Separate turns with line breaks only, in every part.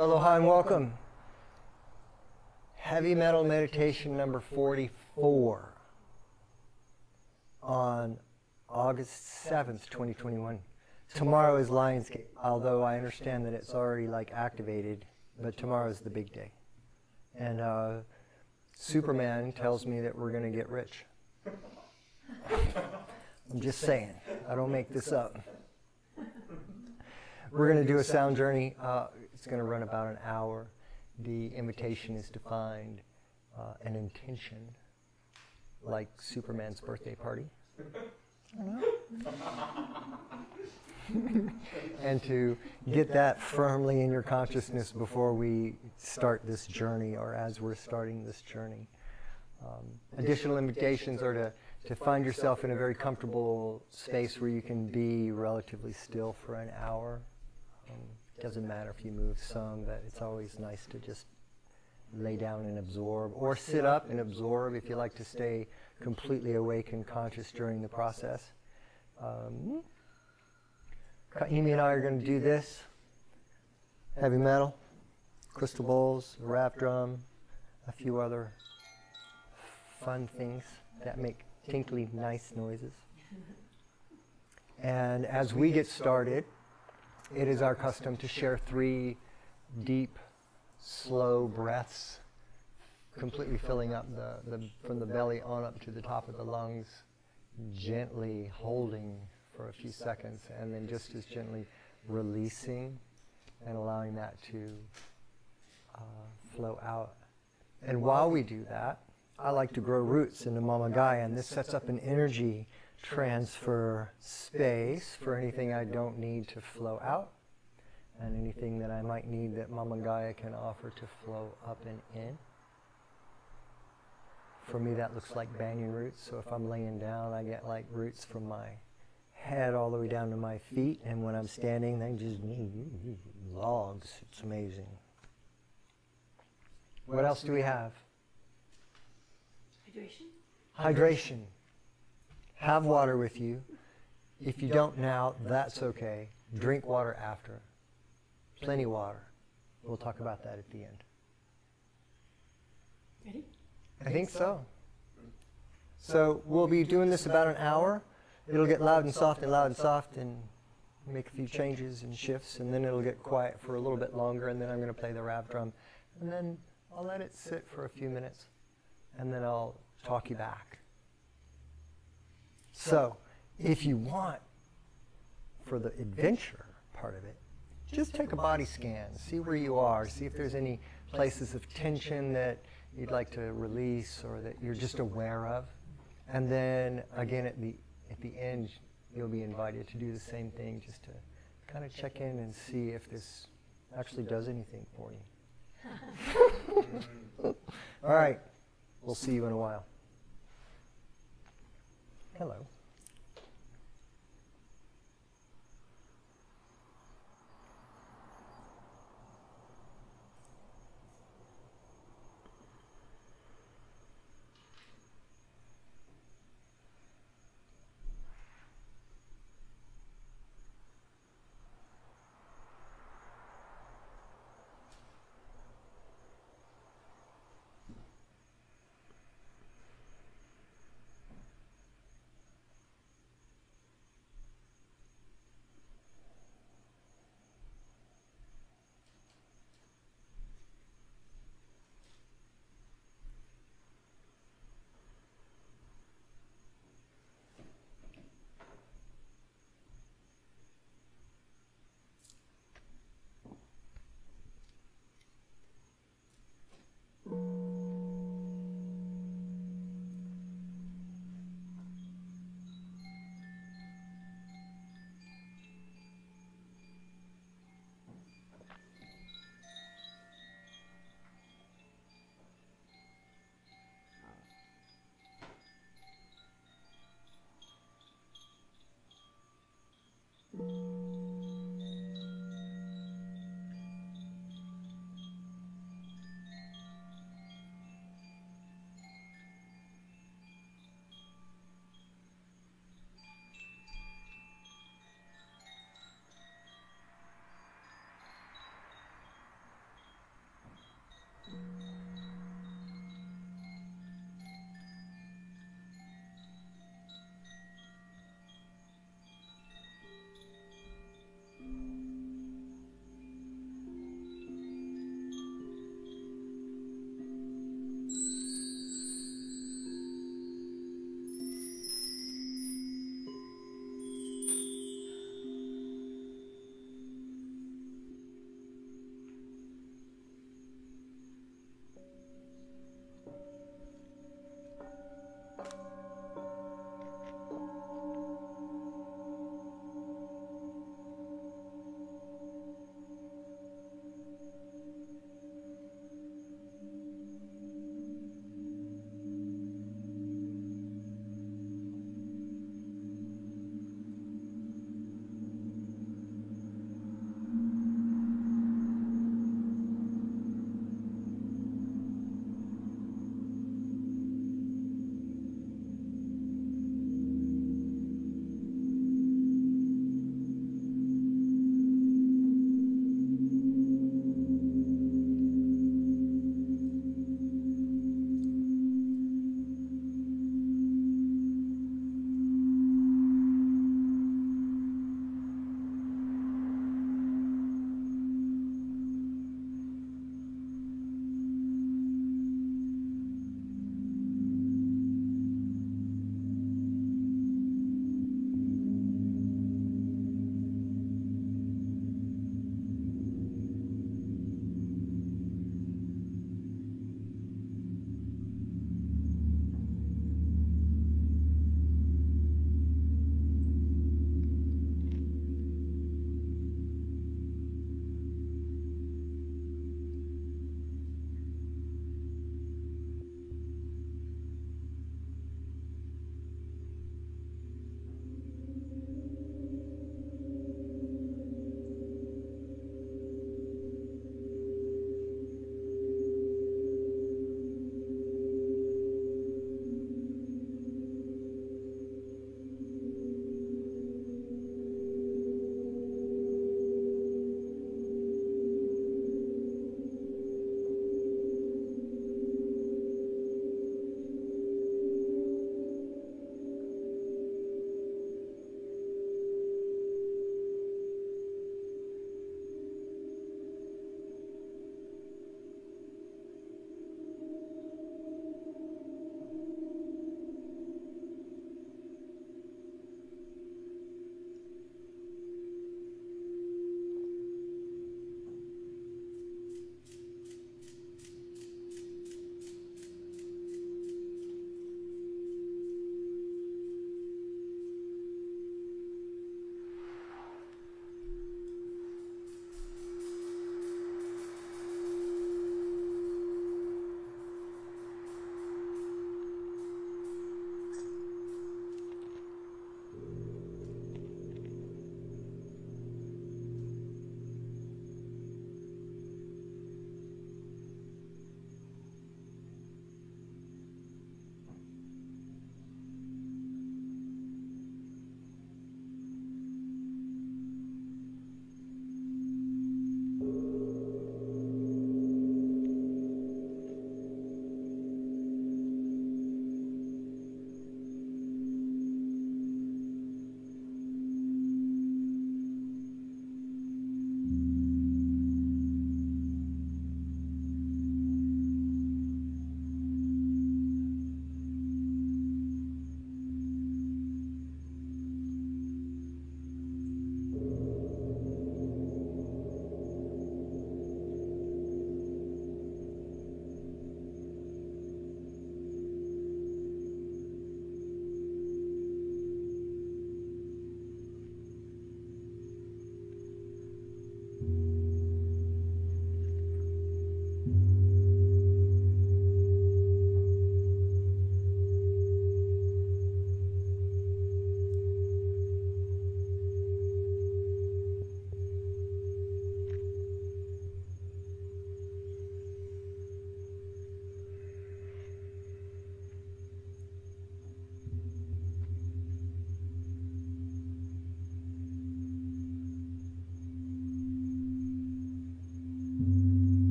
Aloha and welcome. Heavy Metal Meditation number 44 on August 7th, 2021. Tomorrow is Lionsgate, although I understand that it's already like activated, but tomorrow is the big day. And uh, Superman tells me that we're going to get rich. I'm just saying, I don't make this up. We're going to do a sound journey. Uh, it's going to run about an hour. The invitation is to find uh, an intention, like Superman's birthday party. and to get that firmly in your consciousness before we start this journey or as we're starting this journey. Um, additional invitations are to, to find yourself in a very comfortable space where you can be relatively still for an hour. Um, doesn't matter if you move some, but it's always nice to just lay down and absorb, or sit up and absorb if you like to stay completely awake and conscious during the process. Um, Amy and I are going to do this heavy metal, crystal bowls, a RAV drum, a few other fun things that make tinkly, nice noises. And as we get started, it is our custom to share three deep, slow breaths, completely filling up the, the, from the belly on up to the top of the lungs, gently holding for a few seconds, and then just as gently releasing and allowing that to uh, flow out. And while we do that, I like to grow roots in the Mama Gaia, and this sets up an energy transfer space for anything I don't need to flow out and anything that I might need that Mama Gaia can offer to flow up and in. For me, that looks like banyan roots. So if I'm laying down, I get like roots from my head all the way down to my feet. And when I'm standing, they just logs. It's amazing. What else do we have?
Hydration.
Hydration. Have water with you. If you don't now, that's okay. Drink water after. Plenty water. We'll talk about that at the end.
Ready?
I think so. So we'll be doing this about an hour. It'll get loud and soft and loud and soft and make a few changes and shifts and then it'll get quiet for a little bit longer and then I'm going to play the RAV drum and then I'll let it sit for a few minutes and then I'll talk you back. So, if you want for the adventure part of it, just take a body scan, see where you are, see if there's any places of tension that you'd like to release or that you're just aware of. And then again at the at the end you'll be invited to do the same thing just to kind of check in and see if this actually does anything for you. All right. We'll see you in a while. Hello.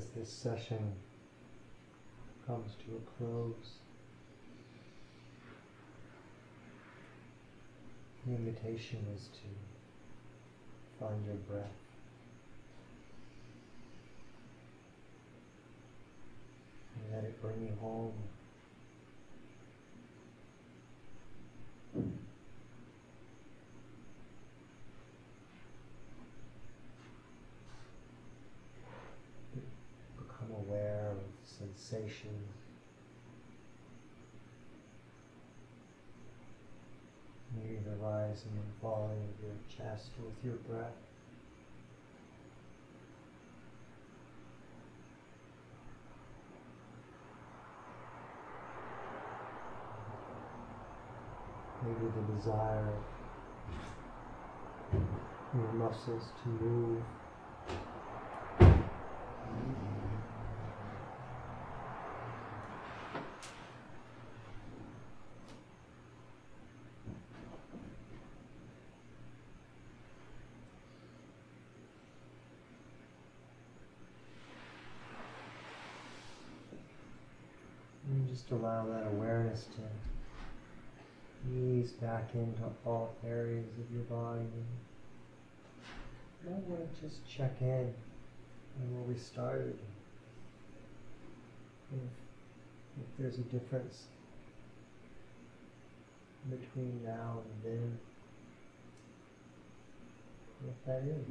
as this session comes to a close, the invitation is to find your breath. And let it bring you home. Become aware of sensations. Maybe the rising and falling of your chest with your breath. Maybe the desire of your muscles to move. And just allow awareness to ease back into all areas of your body. I want to just check in on where we started. If, if there's a difference between now and then, what that is.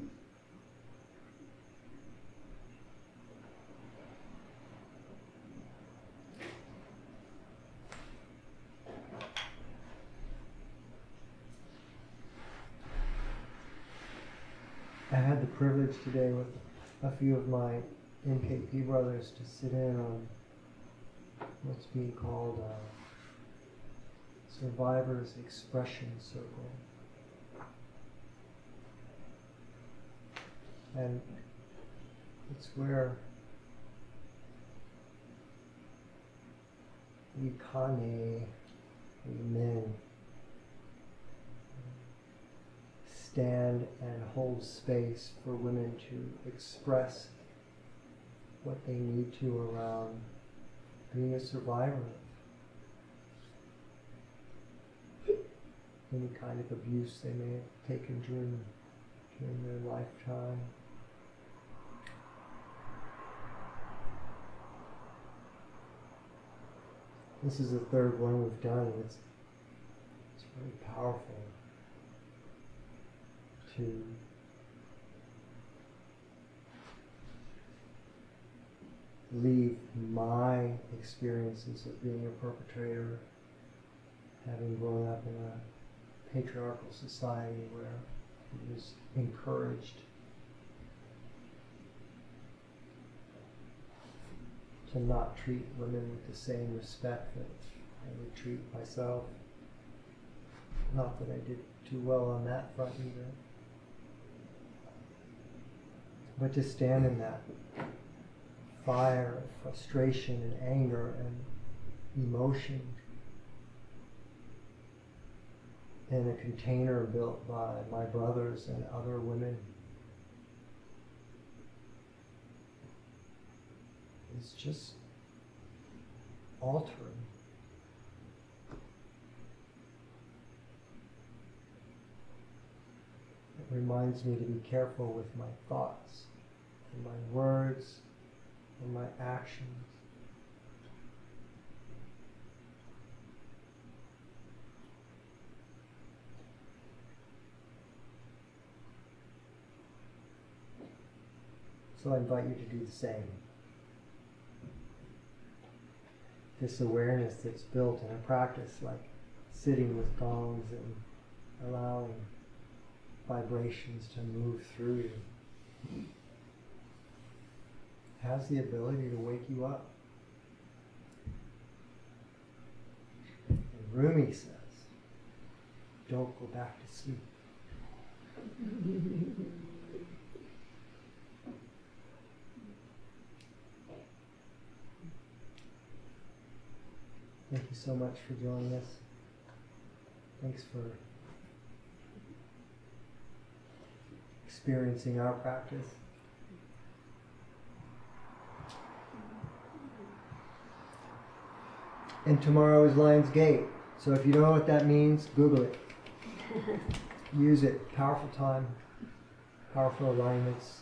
I had the privilege today with a few of my MKP brothers to sit in on what's being called a Survivors Expression Circle. And it's where we kane, we men, stand and hold space for women to express what they need to around being a survivor of any kind of abuse they may have taken during, during their lifetime. This is the third one we've done, it's, it's really powerful to leave my experiences of being a perpetrator, having grown up in a patriarchal society where it was encouraged to not treat women with the same respect that I would treat myself. Not that I did too well on that front either. But to stand in that fire of frustration and anger and emotion in a container built by my brothers and other women is just altering. It reminds me to be careful with my thoughts and my words and my actions. So I invite you to do the same. This awareness that's built in a practice like sitting with gongs and allowing vibrations to move through you has the ability to wake you up. And Rumi says, don't go back to sleep. Thank you so much for joining us. Thanks for experiencing our practice. And tomorrow is Lion's Gate. So if you don't know what that means, Google it. Use it. Powerful time, powerful alignments.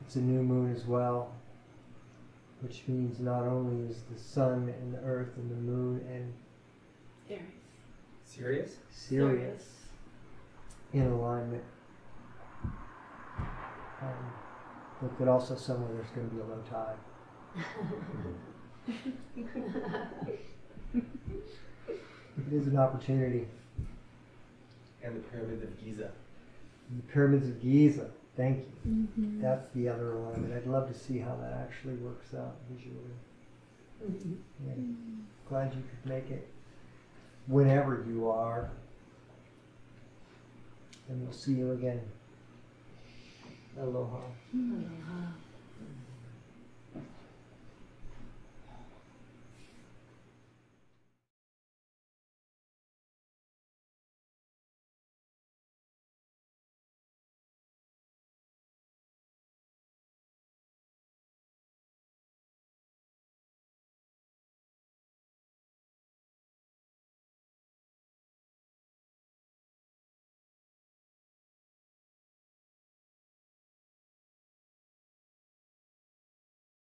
It's a new moon as well, which means not only is the sun and the earth and the moon and
Aries.
Serious?
Sirius in alignment. Um, but that also somewhere there's going to be a low tide. It is an opportunity.
And the pyramids of Giza.
The pyramids of Giza. Thank you. That's the other alignment. I'd love to see how that actually works out visually.
Mhm.
Yeah. Glad you could make it. Whenever you are. And we'll see you again. Aloha.
Aloha.